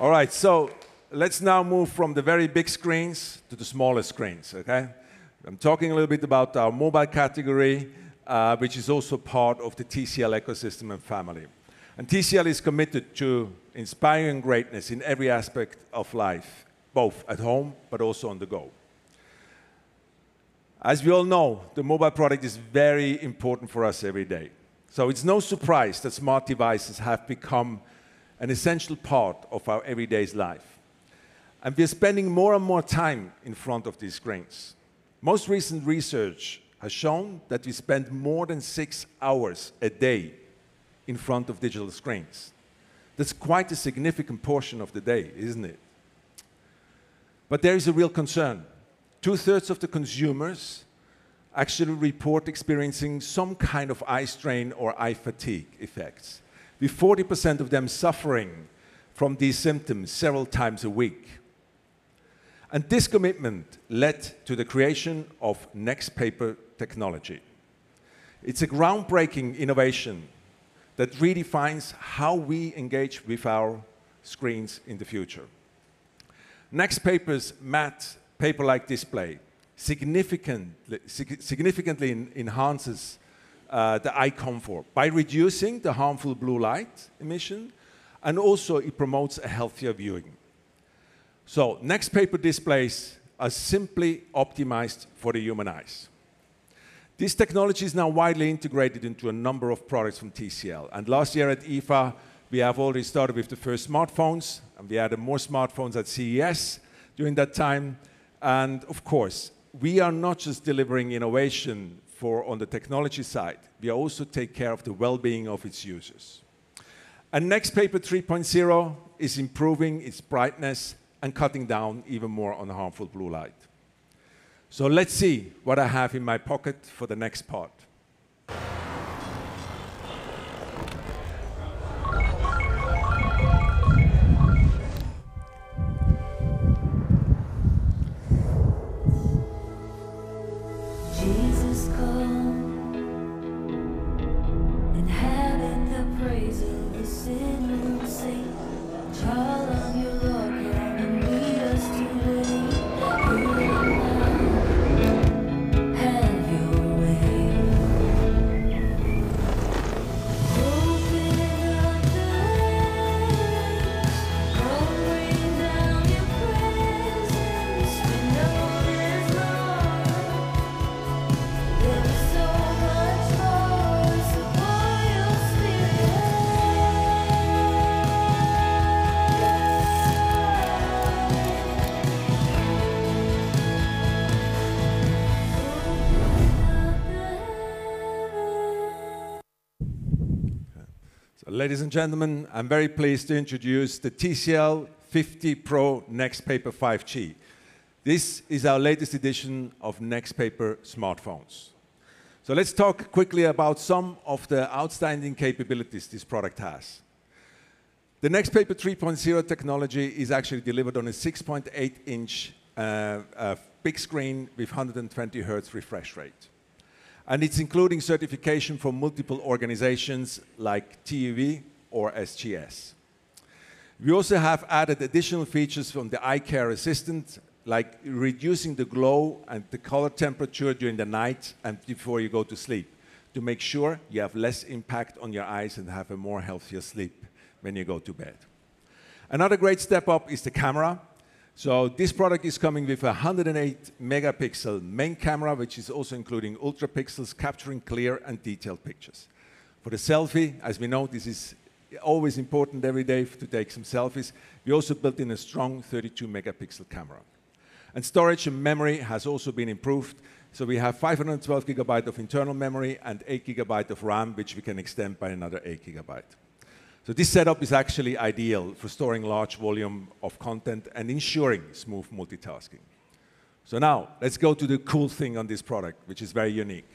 All right, so let's now move from the very big screens to the smaller screens, okay? I'm talking a little bit about our mobile category, uh, which is also part of the TCL ecosystem and family. And TCL is committed to inspiring greatness in every aspect of life, both at home but also on the go. As we all know, the mobile product is very important for us every day. So it's no surprise that smart devices have become an essential part of our everyday life. And we're spending more and more time in front of these screens. Most recent research has shown that we spend more than six hours a day in front of digital screens. That's quite a significant portion of the day, isn't it? But there is a real concern. Two thirds of the consumers actually report experiencing some kind of eye strain or eye fatigue effects, with 40% of them suffering from these symptoms several times a week. And this commitment led to the creation of NXTPAPER technology. It's a groundbreaking innovation that redefines how we engage with our screens in the future. NXTPAPER's matte paper-like display significantly, significantly enhances uh, the eye comfort by reducing the harmful blue light emission, and also it promotes a healthier viewing. So NXTPAPER displays are simply optimized for the human eyes. This technology is now widely integrated into a number of products from TCL. And last year at IFA, we have already started with the first smartphones, and we added more smartphones at CES during that time. And of course, we are not just delivering innovation for on the technology side, we also take care of the well-being of its users. And NXTPAPER 3.0 is improving its brightness and cutting down even more on harmful blue light. So let's see what I have in my pocket for the next part. Ladies and gentlemen, I'm very pleased to introduce the TCL 50 Pro NXTPAPER 5G. This is our latest edition of NXTPAPER smartphones. So let's talk quickly about some of the outstanding capabilities this product has. The NXTPAPER 3.0 technology is actually delivered on a 6.8 inch uh, uh, big screen with 120 hertz refresh rate and it's including certification from multiple organizations like TÜV or SGS. We also have added additional features from the eye care assistant, like reducing the glow and the color temperature during the night and before you go to sleep, to make sure you have less impact on your eyes and have a more healthier sleep when you go to bed. Another great step up is the camera. So this product is coming with a 108 megapixel main camera, which is also including ultra pixels, capturing clear and detailed pictures. For the selfie, as we know, this is always important every day to take some selfies. We also built in a strong 32 megapixel camera. And storage and memory has also been improved. So we have 512 gigabyte of internal memory and 8 gigabyte of RAM, which we can extend by another 8 gigabyte. So this setup is actually ideal for storing large volume of content and ensuring smooth multitasking. So now, let's go to the cool thing on this product, which is very unique.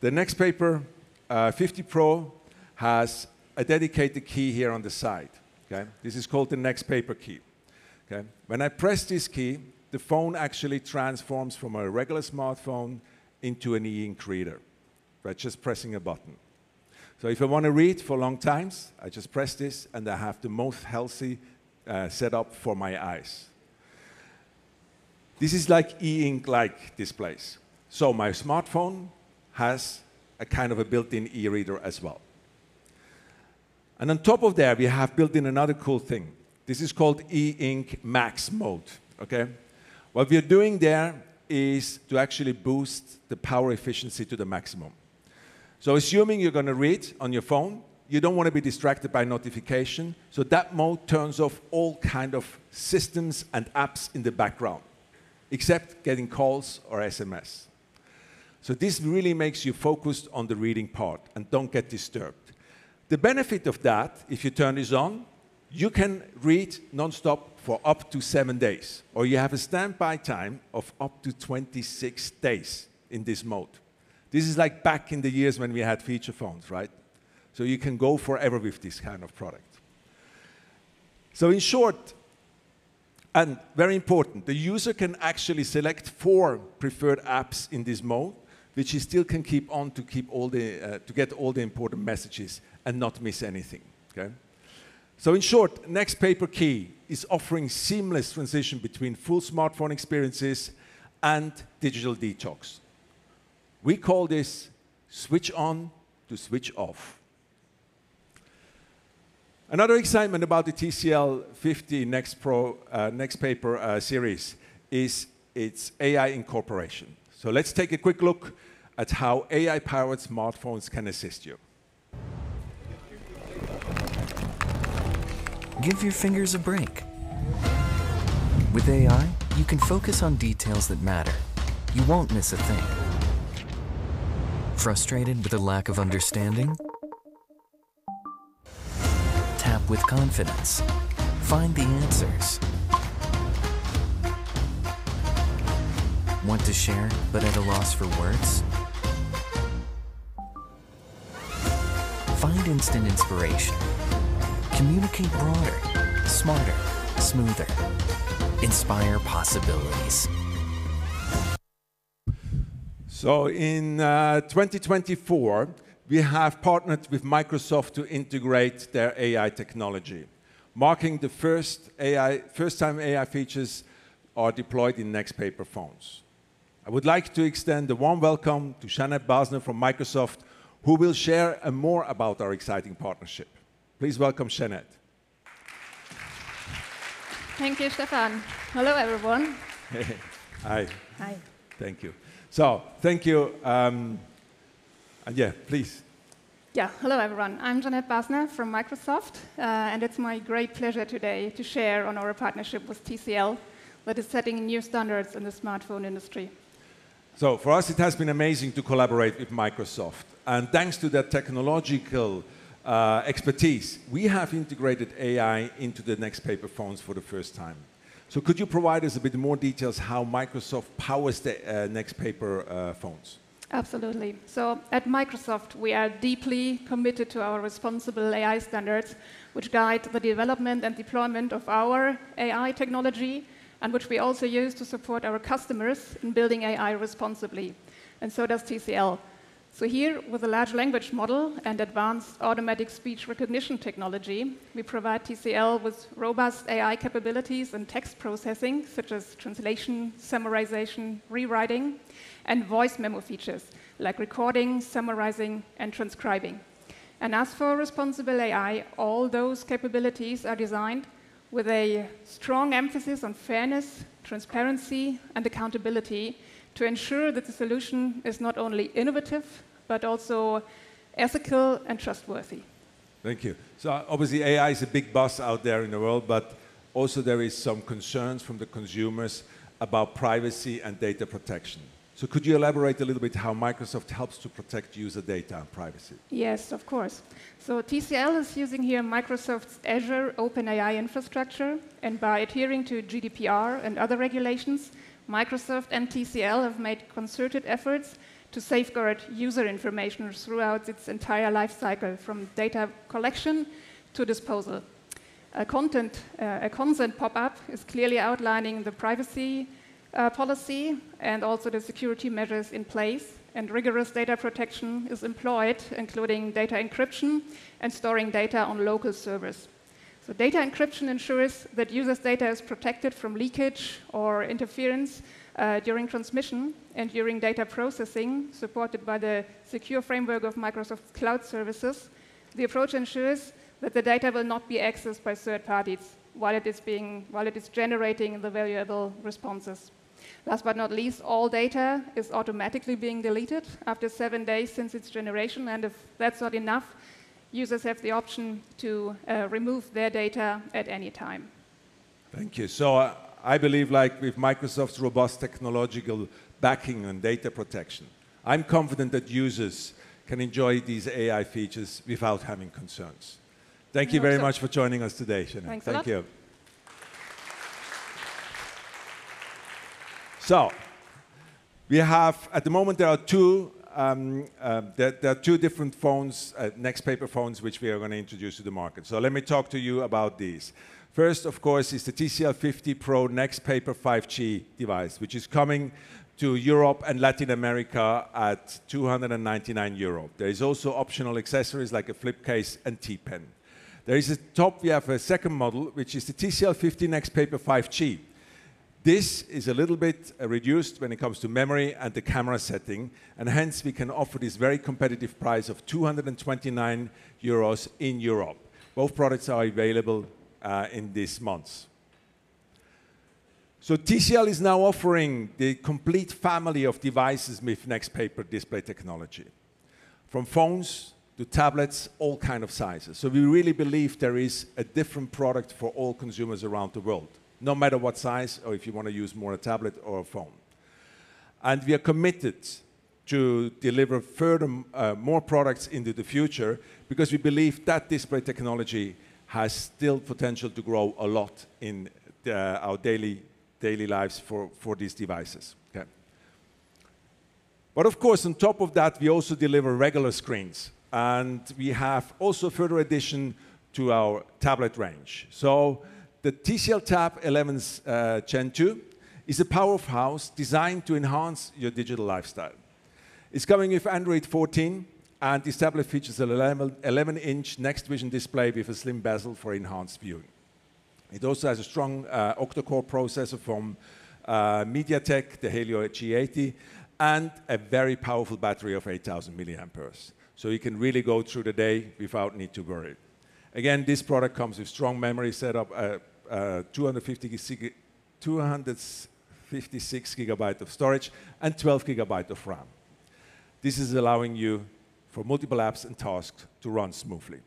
The NXTPAPER uh, 50 Pro has a dedicated key here on the side. Okay? This is called the NXTPAPER key. Okay? When I press this key, the phone actually transforms from a regular smartphone into an e-ink reader by just pressing a button. So if I want to read for long times, I just press this and I have the most healthy uh, setup for my eyes. This is like e-ink like displays. So my smartphone has a kind of a built-in e-reader as well. And on top of that, we have built in another cool thing. This is called e-ink max mode, okay? What we're doing there is to actually boost the power efficiency to the maximum. So assuming you're going to read on your phone, you don't want to be distracted by notification, so that mode turns off all kind of systems and apps in the background, except getting calls or SMS. So this really makes you focused on the reading part and don't get disturbed. The benefit of that, if you turn this on, you can read non-stop for up to seven days, or you have a standby time of up to 26 days in this mode. This is like back in the years when we had feature phones, right? So you can go forever with this kind of product. So in short, and very important, the user can actually select four preferred apps in this mode, which he still can keep on to keep all the uh, to get all the important messages and not miss anything. Okay. So in short, NXTPAPER Key is offering seamless transition between full smartphone experiences and digital detox. We call this switch on to switch off. Another excitement about the TCL 50 Next, Pro, uh, NXTPAPER uh, series is its AI incorporation. So let's take a quick look at how AI-powered smartphones can assist you. Give your fingers a break. With AI, you can focus on details that matter. You won't miss a thing. Frustrated with a lack of understanding? Tap with confidence. Find the answers. Want to share, but at a loss for words? Find instant inspiration. Communicate broader, smarter, smoother. Inspire possibilities. So in uh, 2024, we have partnered with Microsoft to integrate their AI technology, marking the first AI, first time AI features are deployed in NXTPAPER phones. I would like to extend a warm welcome to Jeanette Basner from Microsoft, who will share more about our exciting partnership. Please welcome Jeanette. Thank you, Stefan. Hello, everyone. Hi. Hi. Thank you. So, thank you. Um, and yeah, please. Yeah, hello, everyone. I'm Jeanette Basner from Microsoft, uh, and it's my great pleasure today to share on our partnership with TCL that is setting new standards in the smartphone industry. So, for us, it has been amazing to collaborate with Microsoft. And thanks to their technological uh, expertise, we have integrated AI into the NXTPAPER phones for the first time. So could you provide us a bit more details how Microsoft powers the uh, NXTPAPER uh, phones? Absolutely. So at Microsoft, we are deeply committed to our responsible AI standards, which guide the development and deployment of our AI technology, and which we also use to support our customers in building AI responsibly. And so does TCL. So here, with a large language model and advanced automatic speech recognition technology, we provide TCL with robust AI capabilities in text processing, such as translation, summarization, rewriting, and voice memo features, like recording, summarizing, and transcribing. And as for responsible AI, all those capabilities are designed with a strong emphasis on fairness, transparency, and accountability to ensure that the solution is not only innovative, but also ethical and trustworthy. Thank you. So obviously AI is a big buzz out there in the world, but also there is some concerns from the consumers about privacy and data protection. So could you elaborate a little bit how Microsoft helps to protect user data and privacy? Yes, of course. So TCL is using here Microsoft's Azure OpenAI infrastructure, and by adhering to GDPR and other regulations, Microsoft and TCL have made concerted efforts to safeguard user information throughout its entire life cycle, from data collection to disposal. A, content, uh, a consent pop-up is clearly outlining the privacy uh, policy and also the security measures in place. and rigorous data protection is employed, including data encryption and storing data on local servers. So data encryption ensures that users' data is protected from leakage or interference uh, during transmission and during data processing, supported by the secure framework of Microsoft Cloud Services. The approach ensures that the data will not be accessed by third parties while it is, being, while it is generating the valuable responses. Last but not least, all data is automatically being deleted after seven days since its generation, and if that's not enough, users have the option to uh, remove their data at any time. Thank you. So uh, I believe like with Microsoft's robust technological backing and data protection, I'm confident that users can enjoy these AI features without having concerns. Thank you very so. much for joining us today, Shannon. Thanks Thank you. So, we have, at the moment, there are two um, uh, there, there, are two different phones, uh, NXTPAPER phones, which we are going to introduce to the market. So let me talk to you about these. First, of course, is the TCL 50 Pro NXTPAPER 5G device, which is coming to Europe and Latin America at 299 euro. There is also optional accessories like a flip case and T-pen. There is a top, we have a second model, which is the TCL 50 NXTPAPER 5G. This is a little bit uh, reduced when it comes to memory and the camera setting, and hence we can offer this very competitive price of 229 euros in Europe. Both products are available uh, in these months. So TCL is now offering the complete family of devices with NXTPAPER display technology. From phones to tablets, all kind of sizes. So we really believe there is a different product for all consumers around the world no matter what size, or if you want to use more a tablet or a phone. And we are committed to deliver further uh, more products into the future because we believe that display technology has still potential to grow a lot in the, our daily, daily lives for, for these devices. Okay. But of course, on top of that, we also deliver regular screens. And we have also further addition to our tablet range. So the TCL Tab 11 uh, Gen 2 is a powerhouse designed to enhance your digital lifestyle. It's coming with Android 14, and this tablet features an 11-inch NXTVISION display with a slim bezel for enhanced viewing. It also has a strong uh, octa-core processor from uh, MediaTek, the Helio G80, and a very powerful battery of 8,000 milliamperes. So you can really go through the day without need to worry. Again, this product comes with strong memory setup, uh, uh, 250, 256 gigabyte of storage, and 12 gigabyte of RAM. This is allowing you for multiple apps and tasks to run smoothly.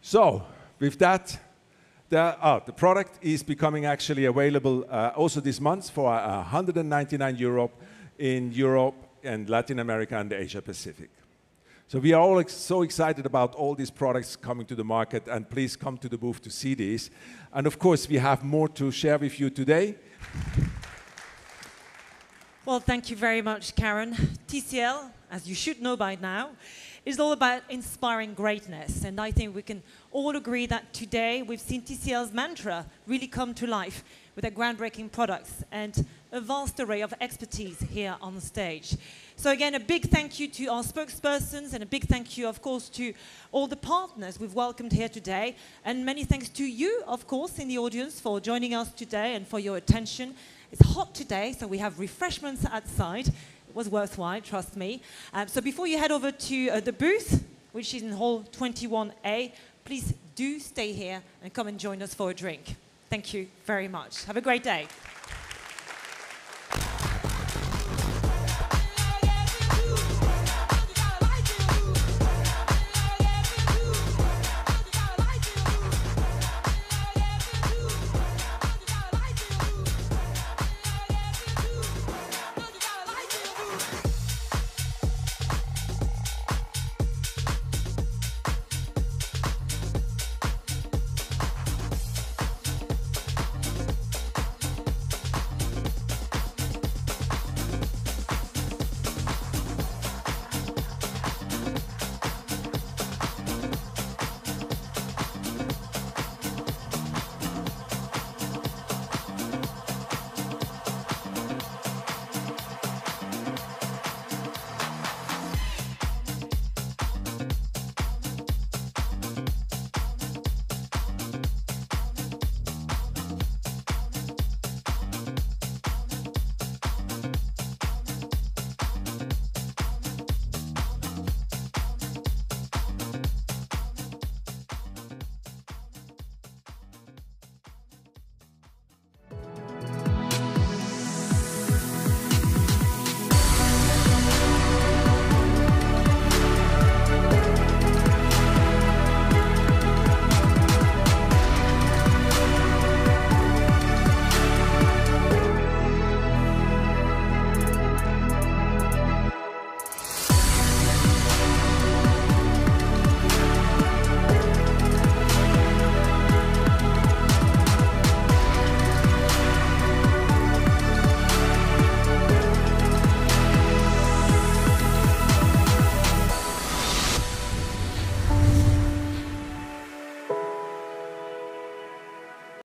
So, with that, the, oh, the product is becoming actually available uh, also this month for uh, 199 euro in Europe and Latin America and the Asia Pacific. So we are all ex so excited about all these products coming to the market, and please come to the booth to see these. And of course, we have more to share with you today. Well, thank you very much, Karen. TCL, as you should know by now, is all about inspiring greatness. And I think we can all agree that today we've seen TCL's mantra really come to life with their groundbreaking products and a vast array of expertise here on stage. So again, a big thank you to our spokespersons and a big thank you, of course, to all the partners we've welcomed here today. And many thanks to you, of course, in the audience for joining us today and for your attention. It's hot today, so we have refreshments outside. It was worthwhile, trust me. Um, so before you head over to uh, the booth, which is in Hall 21A, please do stay here and come and join us for a drink. Thank you very much. Have a great day.